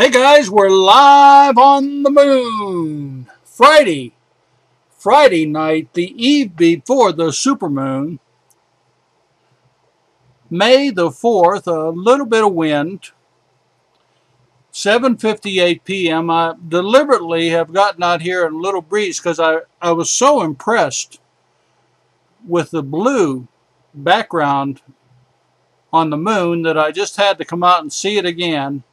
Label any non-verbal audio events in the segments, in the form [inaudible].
Hey guys, we're live on the moon. Friday, Friday night, the eve before the supermoon. May the 4th, a little bit of wind. 7.58 p.m. I deliberately have gotten out here in a little breeze because I, I was so impressed with the blue background on the moon that I just had to come out and see it again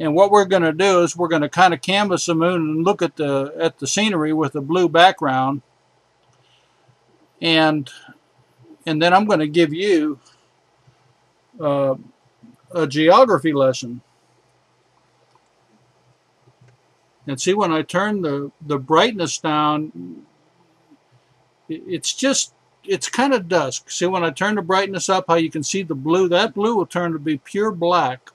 and what we're going to do is we're going to kind of canvas the moon and look at the at the scenery with a blue background. And and then I'm going to give you uh, a geography lesson. And see when I turn the, the brightness down, it's just, it's kind of dusk. See when I turn the brightness up, how you can see the blue, that blue will turn to be pure black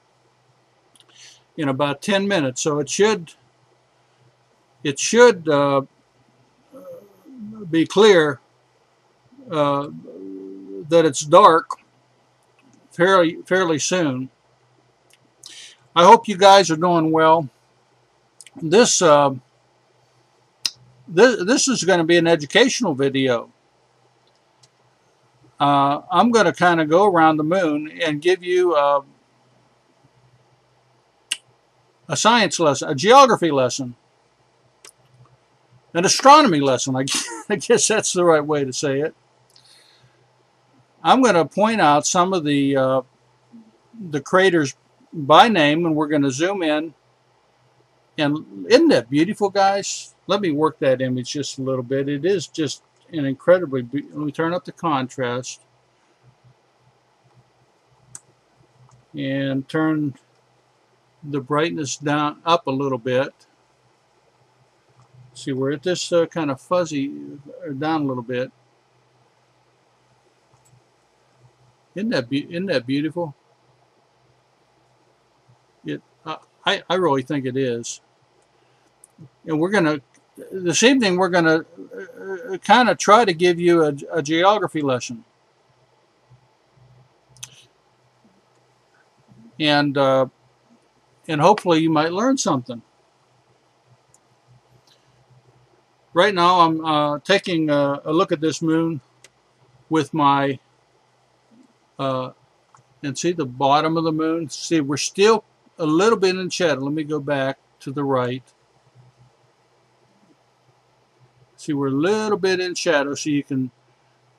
in about 10 minutes. So it should it should uh, be clear uh, that it's dark fairly fairly soon. I hope you guys are doing well. This uh, this this is going to be an educational video. Uh, I'm going to kind of go around the moon and give you uh, a science lesson, a geography lesson, an astronomy lesson. I [laughs] guess that's the right way to say it. I'm going to point out some of the uh, the craters by name, and we're going to zoom in. And isn't that beautiful, guys? Let me work that image just a little bit. It is just an incredibly. Let me turn up the contrast and turn the brightness down up a little bit. See, we're at this uh, kind of fuzzy, or down a little bit. Isn't that, isn't that beautiful? It, uh, I, I really think it is. And we're going to, this evening we're going to uh, uh kind of try to give you a, a geography lesson. And uh, and hopefully you might learn something. Right now I'm uh, taking a, a, look at this moon with my, uh, and see the bottom of the moon? See, we're still a little bit in shadow. Let me go back to the right. See, we're a little bit in shadow, so you can,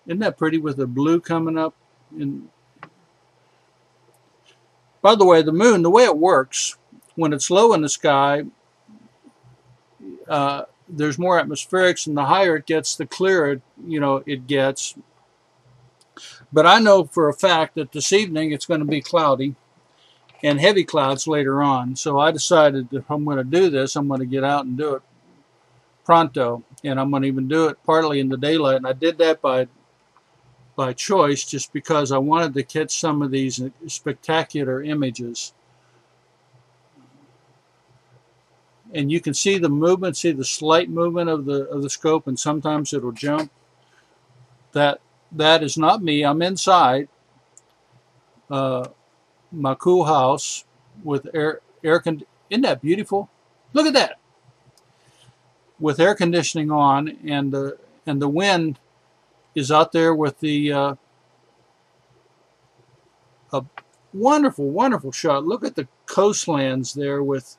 isn't that pretty with the blue coming up? And by the way, the moon, the way it works, when it's low in the sky, uh, there's more atmospherics, and the higher it gets, the clearer you know it gets. But I know for a fact that this evening it's going to be cloudy and heavy clouds later on. So I decided if I'm going to do this, I'm going to get out and do it pronto, and I'm going to even do it partly in the daylight. And I did that by by choice, just because I wanted to catch some of these spectacular images. and you can see the movement, see the slight movement of the of the scope, and sometimes it'll jump. That that is not me. I'm inside uh, my cool house with air air con. Isn't that beautiful? Look at that. With air conditioning on, and the and the wind is out there with the uh, a wonderful, wonderful shot. Look at the coastlands there with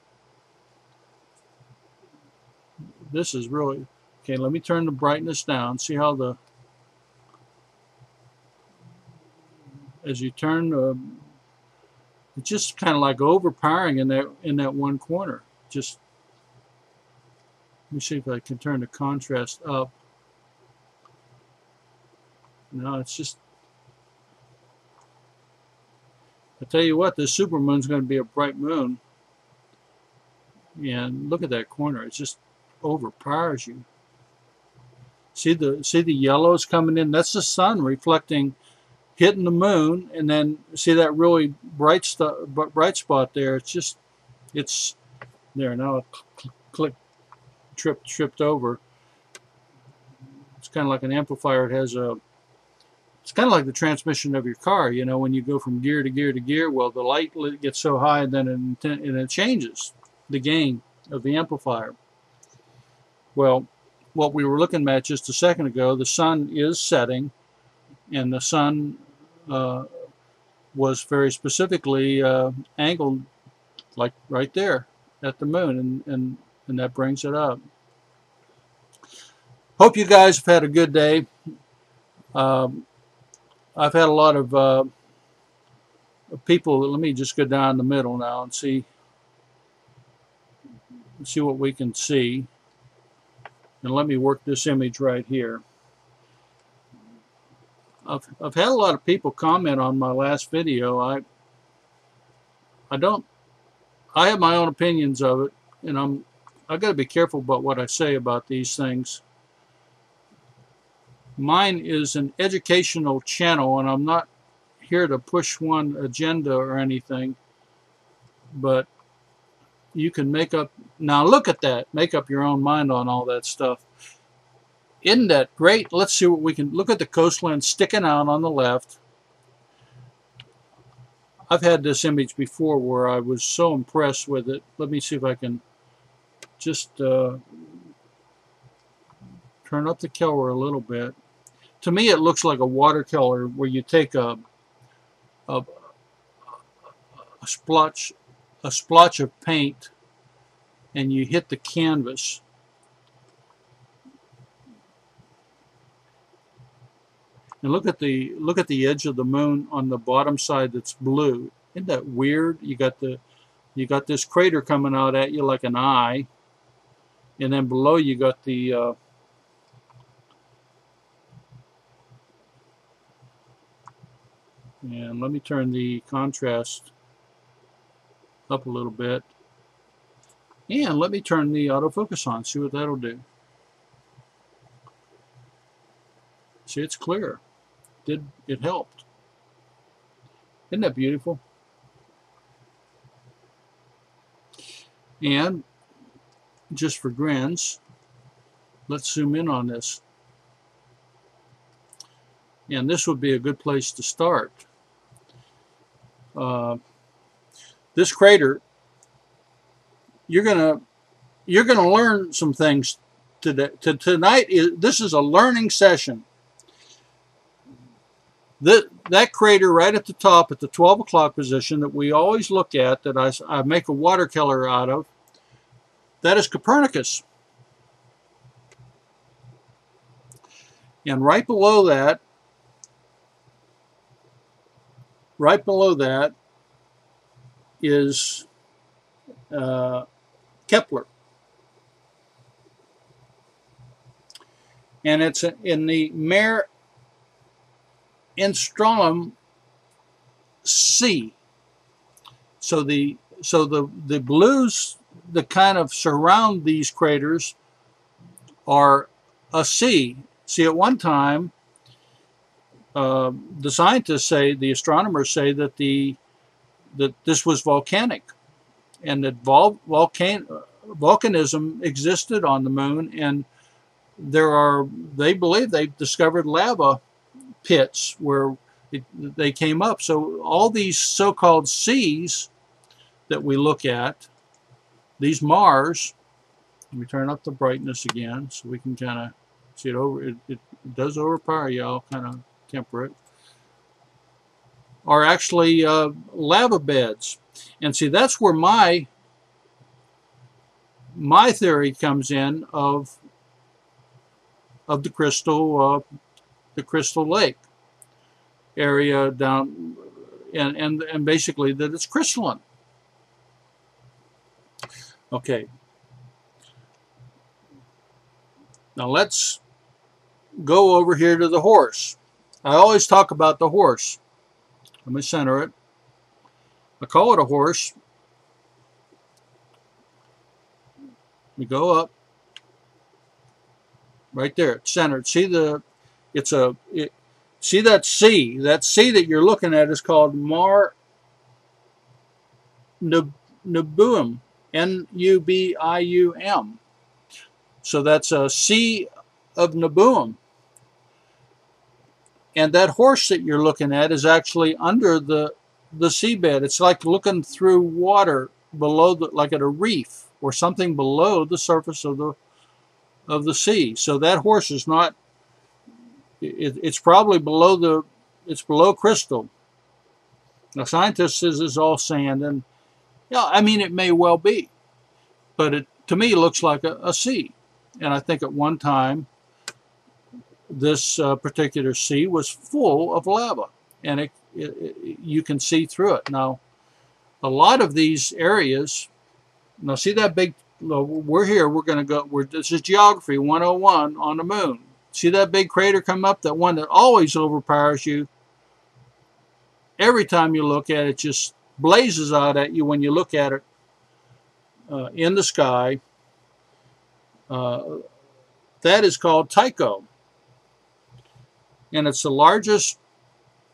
this is really okay let me turn the brightness down. See how the as you turn uh, it's just kind of like overpowering in that in that one corner. Just let me see if I can turn the contrast up no it's just I tell you what this supermoon's going to be a bright moon and look at that corner it's just overpowers you. See the see the yellows coming in? That's the sun reflecting, hitting the moon, and then see that really bright stuff, bright spot there. It's just, it's there now. Click, tripped, tripped over. It's kind of like an amplifier. It has a it's kind of like the transmission of your car. You know, when you go from gear to gear to gear, well, the light gets so high, and then it, and it changes the gain of the amplifier. Well, what we were looking at just a second ago, the sun is setting, and the sun uh, was very specifically uh, angled like right there at the moon, and, and, and that brings it up. Hope you guys have had a good day. Um, I've had a lot of uh, people. Let me just go down the middle now and see see what we can see. And let me work this image right here. I've, I've had a lot of people comment on my last video. I I don't I have my own opinions of it and I'm I've got to be careful about what I say about these things. Mine is an educational channel and I'm not here to push one agenda or anything but you can make up now look at that make up your own mind on all that stuff. Isn't that great? Let's see what we can look at the coastline sticking out on the left. I've had this image before where I was so impressed with it. Let me see if I can just uh, turn up the color a little bit to me it looks like a watercolor where you take a, a, a splotch a splotch of paint and you hit the canvas. And look at the look at the edge of the moon on the bottom side that's blue. Isn't that weird? You got the you got this crater coming out at you like an eye. And then below you got the uh, And let me turn the contrast up a little bit. And let me turn the autofocus on, see what that'll do. See, it's clear. Did It helped. Isn't that beautiful? And just for grins, let's zoom in on this. And this would be a good place to start. Uh, this crater, you're gonna you're gonna learn some things today. To, tonight is this is a learning session. That that crater right at the top at the 12 o'clock position that we always look at that I, I make a watercolor out of that is Copernicus and right below that right below that is uh, Kepler. And it's in the Mare Insularum sea. So the so the the blues that kind of surround these craters are a sea. See, at one time, uh, the scientists say, the astronomers say that the that this was volcanic, and that vol volcan volcanism existed on the moon, and there are they believe they've discovered lava pits where it, they came up. So all these so-called seas that we look at, these Mars, let me turn up the brightness again so we can kind of see it over. It, it, does overpower y'all, kind of temperate, are actually uh, lava beds. And see, that's where my my theory comes in of of the crystal uh, the crystal lake area down and and and basically that it's crystalline. Okay. Now let's go over here to the horse I always talk about the horse. Let me center it. I call it a horse. We go up. Right there, it's centered. See the, it's a, it, see that sea, that sea that you're looking at is called Mar Nubium, N-U-B-I-U-M. So that's a sea of Nubium And that horse that you're looking at is actually under the the seabed. It's like looking through water below the like at a reef or something below the surface of the of the sea. So that horse is not it, it's probably below the it's below crystal. Now scientists says it's all sand and yeah, I mean it may well be. But it to me looks like a, a sea. And I think at one time this uh, particular sea was full of lava and it, it, you can see through it. Now, a lot of these areas, now see that big, we're here, we're going to go, we're, this is Geography 101 on the moon. See that big crater come up, that one that always overpowers you? Every time you look at it, just blazes out at you when you look at it uh, in the sky. Uh, that is called Tycho and it's the largest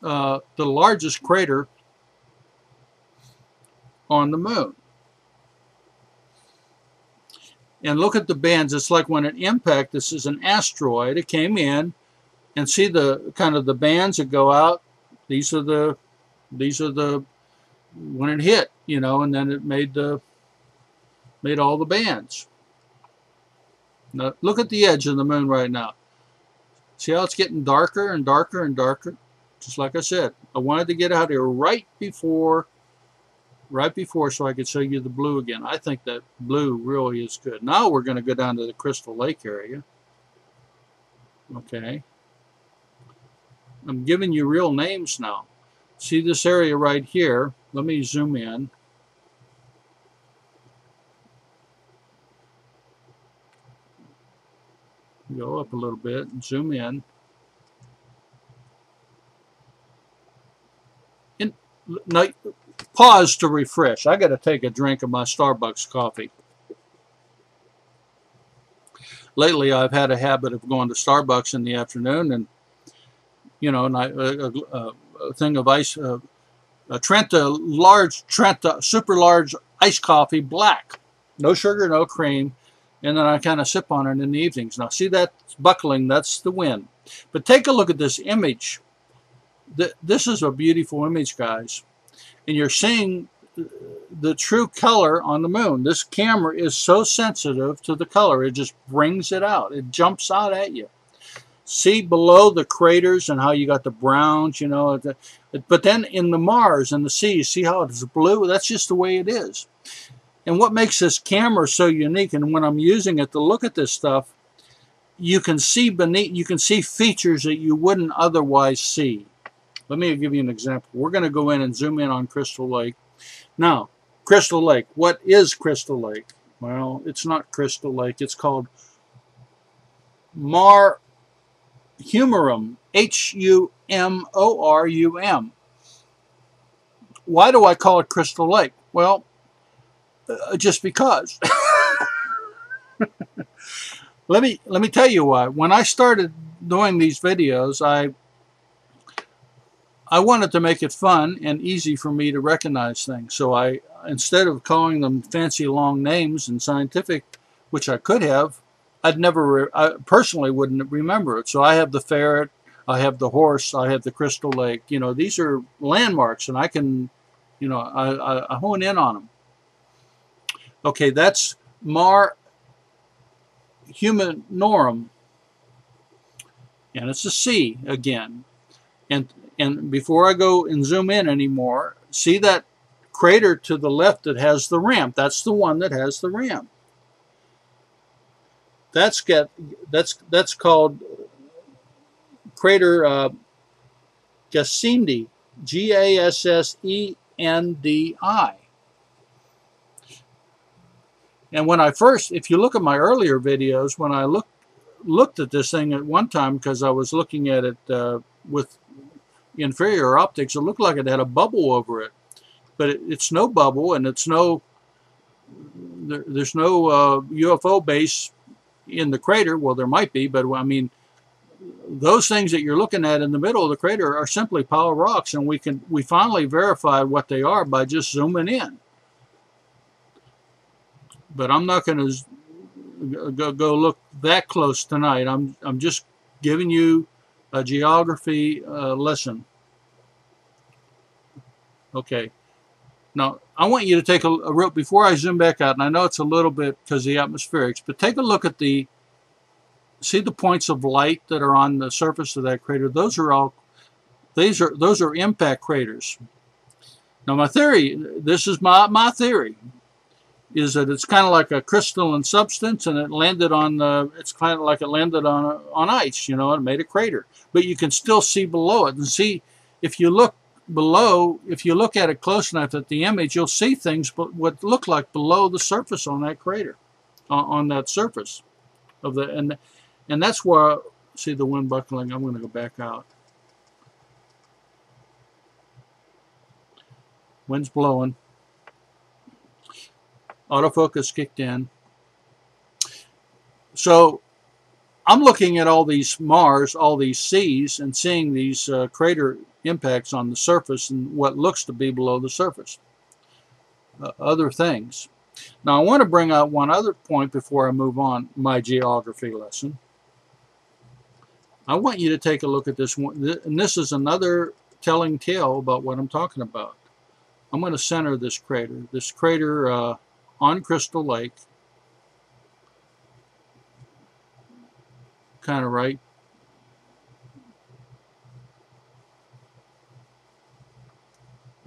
uh, the largest crater on the moon. And look at the bands. It's like when it impact. This is an asteroid. It came in, and see the kind of the bands that go out. These are the these are the when it hit, you know, and then it made the made all the bands. Now look at the edge of the moon right now. See how it's getting darker and darker and darker? Just like I said, I wanted to get out here right before, right before so I could show you the blue again. I think that blue really is good. Now we're going to go down to the Crystal Lake area. Okay. I'm giving you real names now. See this area right here? Let me zoom in. Go up a little bit and zoom in. And now, pause to refresh. I got to take a drink of my Starbucks coffee. Lately, I've had a habit of going to Starbucks in the afternoon, and you know, and I, a, a, a thing of ice, uh, a Trenta large Trenta super large iced coffee, black, no sugar, no cream, and then I kind of sip on it in the evenings. Now see that buckling, that's the wind. But take a look at this image. This is a beautiful image, guys. And you're seeing uh, the true color on the moon. This camera is so sensitive to the color, it just brings it out. It jumps out at you. See below the craters and how you got the browns, you know. But then in the Mars and the sea, see how it's blue? That's just the way it is. And what makes this camera so unique, and when I'm using it to look at this stuff, you can see beneath, you can see features that you wouldn't otherwise see. Let me give you an example. We're going to go in and zoom in on Crystal Lake. Now, Crystal Lake. What is Crystal Lake? Well, it's not Crystal Lake. It's called Mar Humorum. H-U-M-O-R-U-M. Why do I call it Crystal Lake? Well, uh, just because. [laughs] let me let me tell you why. When I started doing these videos, I I wanted to make it fun and easy for me to recognize things. So I instead of calling them fancy long names and scientific, which I could have, I'd never I personally wouldn't remember it. So I have the ferret, I have the horse, I have the crystal lake. You know, these are landmarks, and I can, you know, I, I, I hone in on them. Okay, that's Mar Humanorum. And it's a sea again. And and before I go and zoom in anymore, see that crater to the left that has the ramp. That's the one that has the ramp. That's get that's that's called crater uh, Gassendi, G-A-S-S-E-N-D-I. And when I first, if you look at my earlier videos, when I looked looked at this thing at one time because I was looking at it uh, with inferior optics, it looked like it had a bubble over it. But it, it's no bubble and it's no, there, there's no uh, UFO base in the crater. Well, there might be, but I mean, those things that you're looking at in the middle of the crater are simply pile rocks, and we can we finally verified what they are by just zooming in but I'm not going to go, go look that close tonight. I'm, I'm just giving you a geography uh, lesson. Okay. Now, I want you to take a, a before I zoom back out, and I know it's a little bit because the atmospherics, but take a look at the, see the points of light that are on the surface of that crater? Those are all, these are, those are impact craters. Now my theory, this is my, my theory, is that it's kind of like a crystalline substance and it landed on the, it's kind of like it landed on, uh, on ice, you know, and made a crater. But you can still see below it and see, if you look below, if you look at it close enough at the image, you'll see things but what look like below the surface on that crater, on, on that surface of the, and, and that's where, see the wind buckling, I'm going to go back out. Wind's blowing autofocus kicked in. So I'm looking at all these Mars, all these seas, and seeing these uh, crater impacts on the surface and what looks to be below the surface. Uh, other things. Now I want to bring out one other point before I move on my geography lesson. I want you to take a look at this one, and this is another telling tale about what I'm talking about. I'm going to center this crater. This crater uh, on Crystal Lake. Kind of right.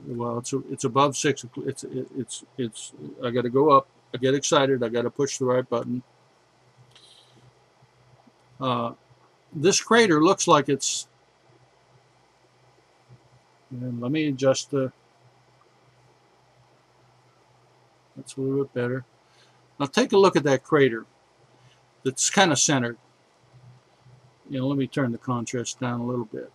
Well, it's it's above six. It's it's it's. I got to go up. I get excited. I got to push the right button. Uh, this crater looks like it's. And let me adjust the. That's a little bit better. Now take a look at that crater that's kind of centered. You know, let me turn the contrast down a little bit.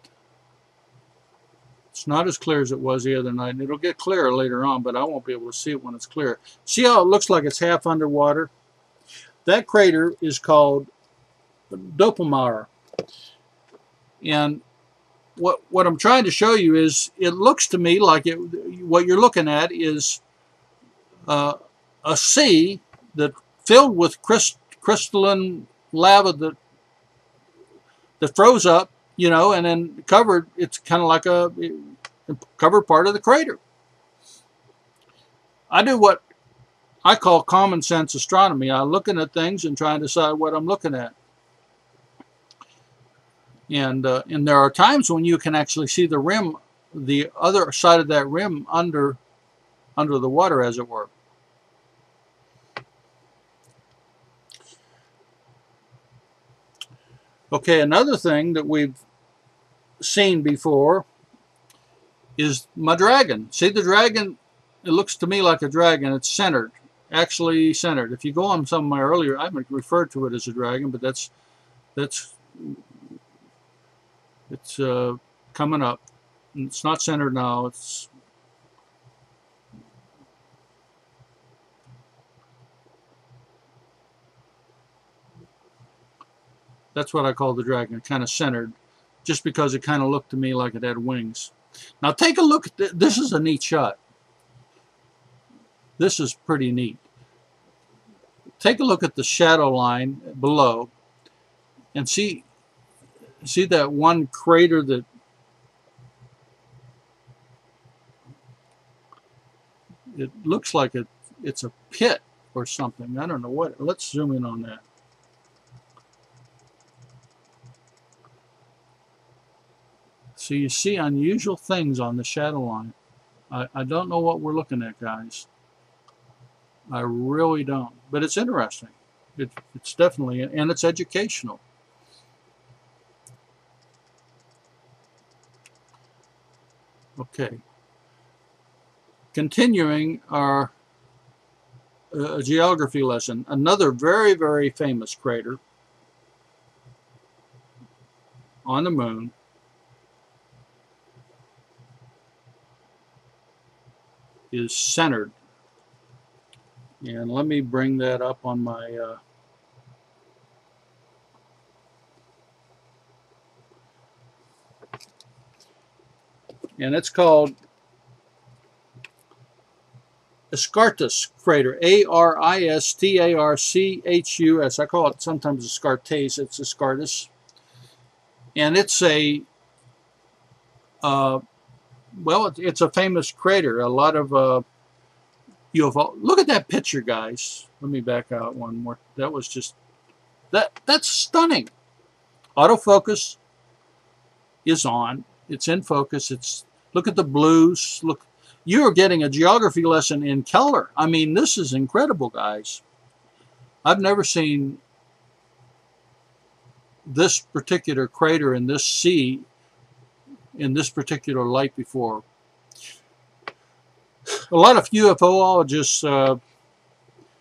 It's not as clear as it was the other night, and it'll get clearer later on, but I won't be able to see it when it's clear. See how it looks like it's half underwater? That crater is called Doppelmayr. And what what I'm trying to show you is it looks to me like it what you're looking at is uh, a sea that filled with crystalline lava that that froze up, you know, and then covered. It's kind of like a covered part of the crater. I do what I call common sense astronomy. I'm looking at things and trying to decide what I'm looking at. And uh, and there are times when you can actually see the rim, the other side of that rim under under the water, as it were. Okay, another thing that we've seen before is my dragon. See the dragon? It looks to me like a dragon. It's centered, actually centered. If you go on some of my earlier, I haven't referred to it as a dragon, but that's that's it's uh, coming up. It's not centered now. It's That's what I call the dragon, kind of centered, just because it kind of looked to me like it had wings. Now take a look at this. This is a neat shot. This is pretty neat. Take a look at the shadow line below and see see that one crater that it looks like it it's a pit or something. I don't know what. Let's zoom in on that. So you see unusual things on the shadow line. I, I don't know what we're looking at, guys. I really don't. But it's interesting. It, it's definitely, and it's educational. Okay. Continuing our uh, geography lesson, another very, very famous crater on the moon is centered. And let me bring that up on my uh, and it's called Aristarchus crater, A-R-I-S-T-A-R-C-H-U-S. I call it sometimes Ascartes, it's Ascartes. and it's a uh, well, it's, a famous crater. A lot of uh, UFO. Look at that picture, guys. Let me back out one more. That was just that. That's stunning. Autofocus is on. It's in focus. It's look at the blues. Look, you are getting a geography lesson in color. I mean, this is incredible, guys. I've never seen this particular crater in this sea in this particular light before. A lot of UFOologists uh,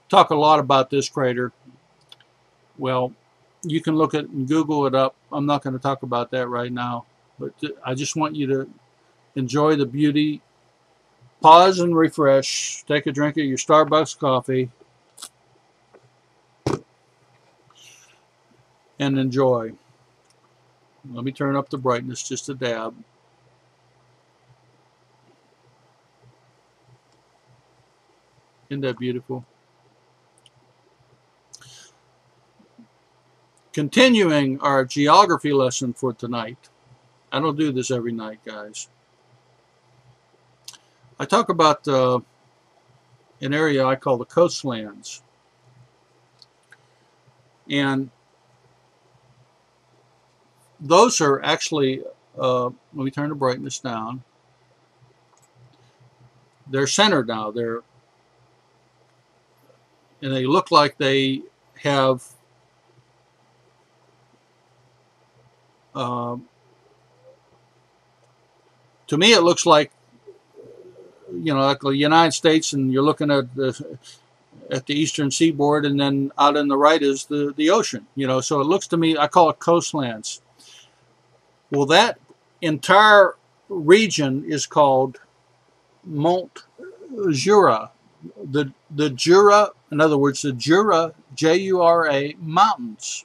talk a lot about this crater. Well, you can look at and Google it up. I'm not going to talk about that right now, but I just want you to enjoy the beauty. Pause and refresh. Take a drink of your Starbucks coffee. And enjoy. Let me turn up the brightness just a dab. Isn't that beautiful? Continuing our geography lesson for tonight. I don't do this every night, guys. I talk about uh, an area I call the coastlands. And those are actually, uh, let me turn the brightness down. They're centered now. They're and they look like they have um, to me it looks like you know like the United States and you're looking at the at the eastern seaboard and then out in the right is the the ocean you know so it looks to me I call it coastlands. Well that entire region is called Mont Jura. The the Jura in other words, the Jura, J-U-R-A, mountains.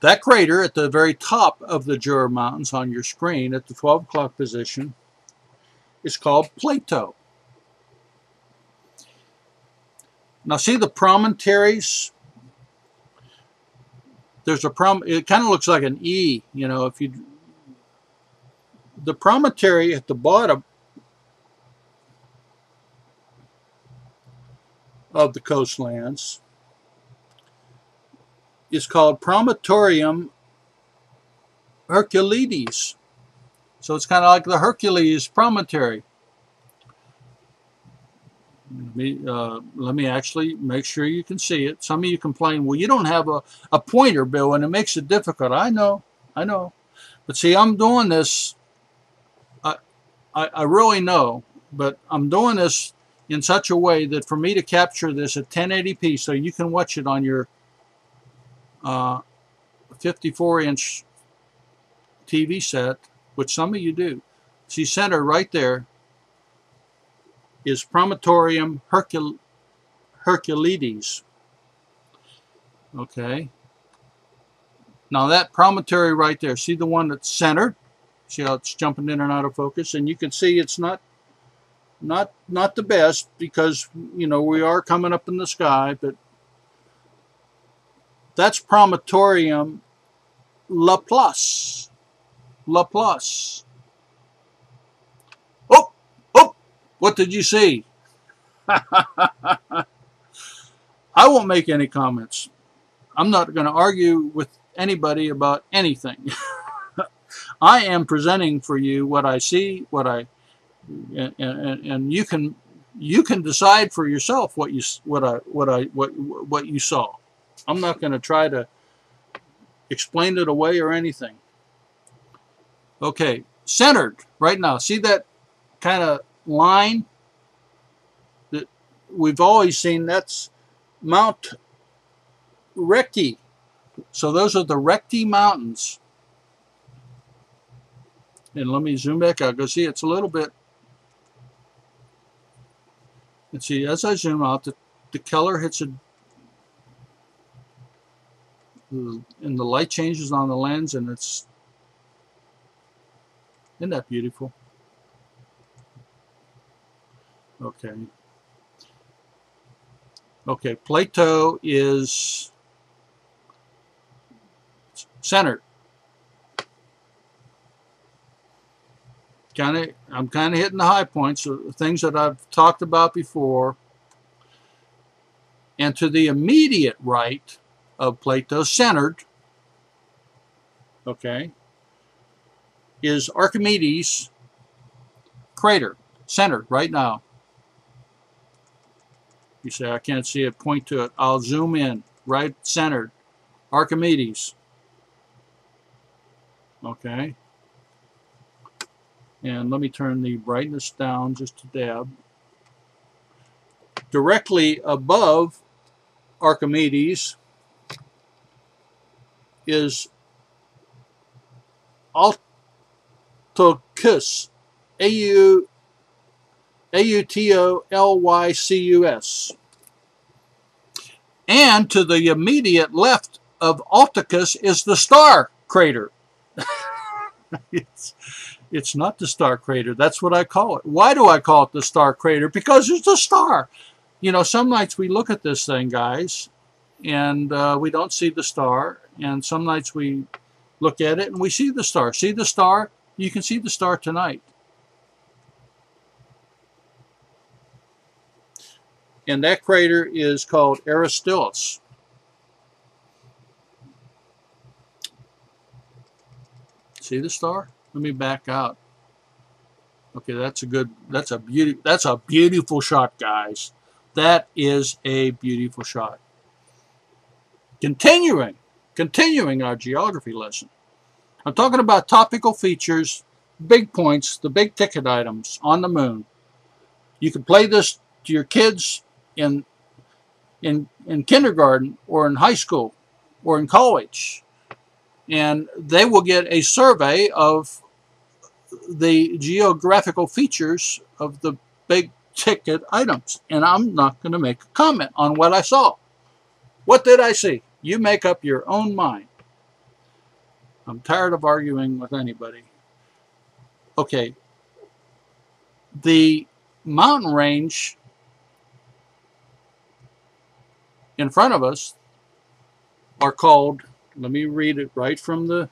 That crater at the very top of the Jura Mountains on your screen at the 12 o'clock position is called Plato. Now see the promontories? There's a prom it kind of looks like an E, you know, if you the promontory at the bottom of the coastlands is called Promontorium Herculides. So it's kind of like the Hercules promontory. Let me, uh, let me actually make sure you can see it. Some of you complain, well, you don't have a, a pointer, Bill, and it makes it difficult. I know, I know. But see, I'm doing this, I, I, I really know, but I'm doing this in such a way that for me to capture this at 1080p so you can watch it on your 54-inch uh, TV set, which some of you do. See, center right there is Promontorium Hercul Herculides. Okay. Now that promontory right there, see the one that's centered? See how it's jumping in and out of focus? And you can see it's not not not the best because you know we are coming up in the sky, but that's Promontorium Laplace. Laplace. Oh, oh, what did you see? [laughs] I won't make any comments. I'm not going to argue with anybody about anything. [laughs] I am presenting for you what I see, what I and, and, and you can you can decide for yourself what you what I what I what what you saw. I'm not going to try to explain it away or anything. Okay, centered right now. See that kind of line that we've always seen? That's Mount Recti. So those are the Recti Mountains. And let me zoom back out. Go see, it's a little bit and see, as I zoom out, the, the color hits a, and the light changes on the lens, and it's, isn't that beautiful? Okay. Okay, Plato is centered. Kind of, I'm kind of hitting the high points, of things that I've talked about before. And to the immediate right of Plato, centered, okay, is Archimedes crater, centered right now. You say, I can't see it, point to it. I'll zoom in, right centered. Archimedes. Okay. And let me turn the brightness down just a dab. Directly above Archimedes is Autolycus, A-U A-U-T-O-L-Y-C-U-S. And to the immediate left of Autolycus is the star crater. [laughs] it's, not the star crater. That's what I call it. Why do I call it the star crater? Because it's a star. You know, some nights we look at this thing, guys, and uh, we don't see the star. And some nights we look at it and we see the star. See the star? You can see the star tonight. And that crater is called Aristillus. See the star? Let me back out. Okay, that's a good, that's a beauty, that's a beautiful shot, guys. That is a beautiful shot. Continuing, continuing our geography lesson. I'm talking about topical features, big points, the big ticket items on the moon. You can play this to your kids in in in kindergarten or in high school or in college and they will get a survey of the geographical features of the big ticket items. And I'm not going to make a comment on what I saw. What did I see? You make up your own mind. I'm tired of arguing with anybody. Okay. The mountain range in front of us are called let me read it right from the,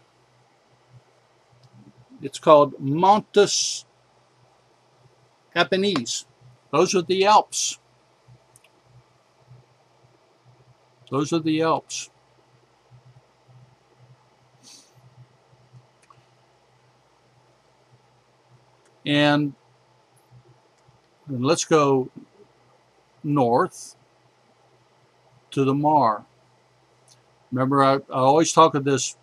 it's called Montes Apennines. Those are the Alps. Those are the Alps. And, and let's go north to the Mar. Remember, I, I always talk of this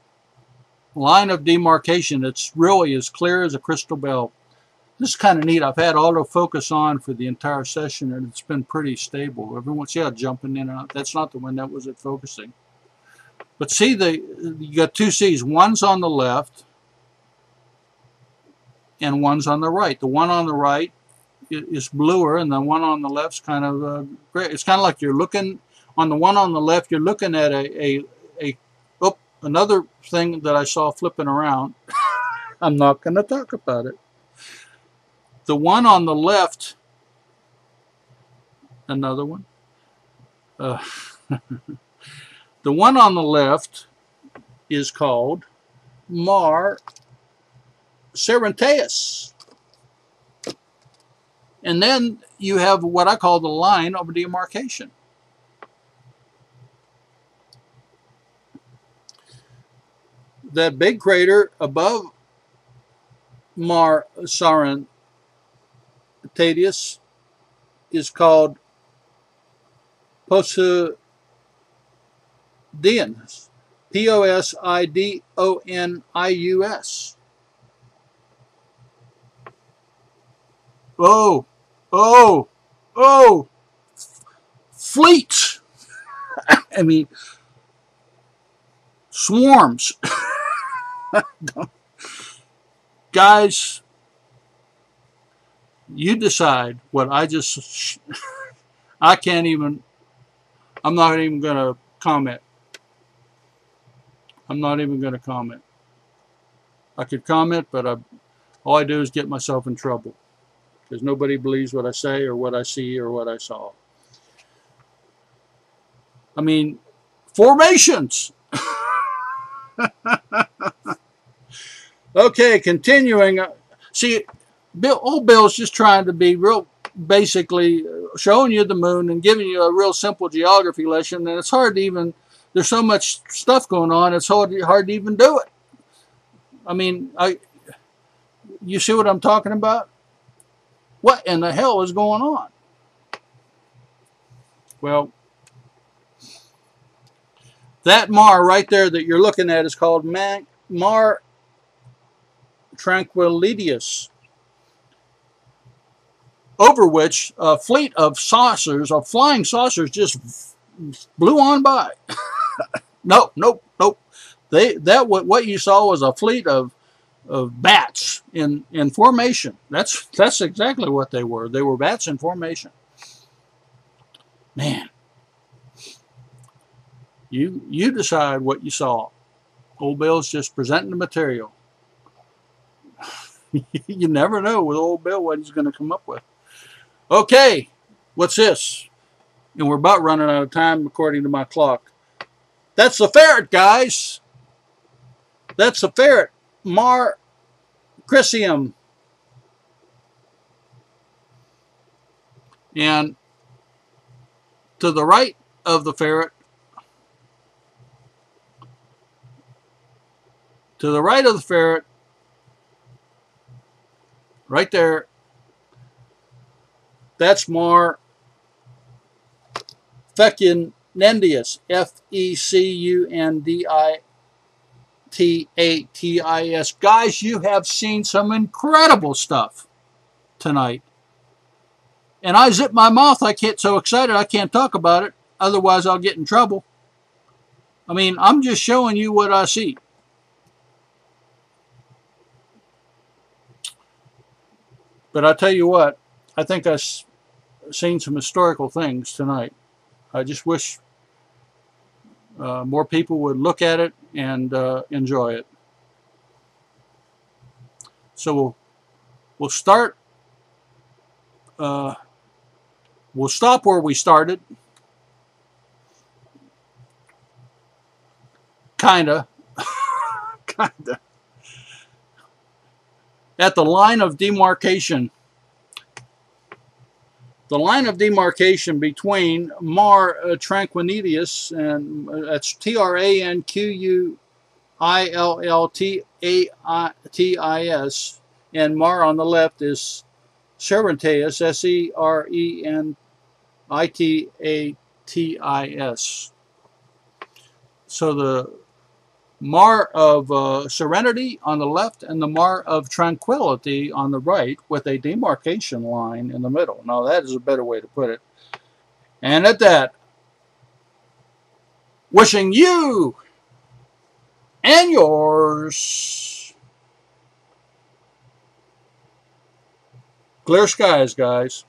line of demarcation. It's really as clear as a crystal bell. This is kind of neat. I've had autofocus on for the entire session, and it's been pretty stable. Everyone see how jumping in and out. That's not the one that was it focusing. But see, the you got two seas. One's on the left, and one's on the right. The one on the right is bluer, and the one on the left's kind of uh, gray. It's kind of like you're looking on the one on the left. You're looking at a, a a oh another thing that I saw flipping around. [laughs] I'm not going to talk about it. The one on the left, another one. Uh, [laughs] the one on the left is called Mar Serenitatis. And then you have what I call the line of demarcation. That big crater above Mar Serenitatis is called Posidonius. P-O-S-I-D-O-N-I-U-S. Oh, oh, oh, fleets. [laughs] I mean, swarms. [laughs] [laughs] Guys, you decide what I just, [laughs] I can't even, I'm not even going to comment. I'm not even going to comment. I could comment, but I, all I do is get myself in trouble. Because nobody believes what I say or what I see or what I saw. I mean, formations. [laughs] okay, continuing. Uh, see, Bill, old Bill's just trying to be real, basically uh, showing you the moon and giving you a real simple geography lesson, and it's hard to even. There's so much stuff going on; it's hard, hard to even do it. I mean, I. You see what I'm talking about? What in the hell is going on? Well, that Mar right there that you're looking at is called Mar Tranquillitatis, over which a fleet of saucers, of flying saucers, just blew on by. [laughs] nope, nope, nope. They that what what you saw was a fleet of of bats in in formation. That's that's exactly what they were. They were bats in formation. Man, you you decide what you saw. Old Bill's just presenting the material. [laughs] you never know with Old Bill what he's going to come up with. Okay, what's this? And we're about running out of time according to my clock. That's the ferret, guys. That's the ferret. Mare Crisium. And to the right of the ferret, to the right of the ferret, right there, that's Mare Fecunditatis, F-E-C-U-N-D-I T-A-T-I-S. Guys, you have seen some incredible stuff tonight. And I zip my mouth. I get so excited I can't talk about it. Otherwise, I'll get in trouble. I mean, I'm just showing you what I see. But I tell you what, I think I've seen some historical things tonight. I just wish uh, more people would look at it and uh, enjoy it. So we'll, we'll start, uh, we'll stop where we started. Kinda. [laughs] Kinda. At the line of demarcation the line of demarcation between Mare uh, and uh, that's T-R-A-N-Q-U-I-L-L-T-A-T-I-S and Mare on the left is Serenitatis, S-E-R-E-N-I-T-A-T-I-S. So the Mare of uh, Serenity on the left and the Mare of Tranquility on the right with a demarcation line in the middle. Now that is a better way to put it. And at that, wishing you and yours clear skies, guys.